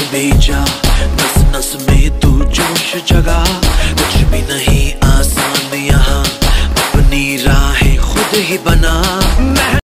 भी जा नस नस में तू जोश जगा। कुछ भी नहीं, आसान यहाँ। अपनी राहें खुद ही बना।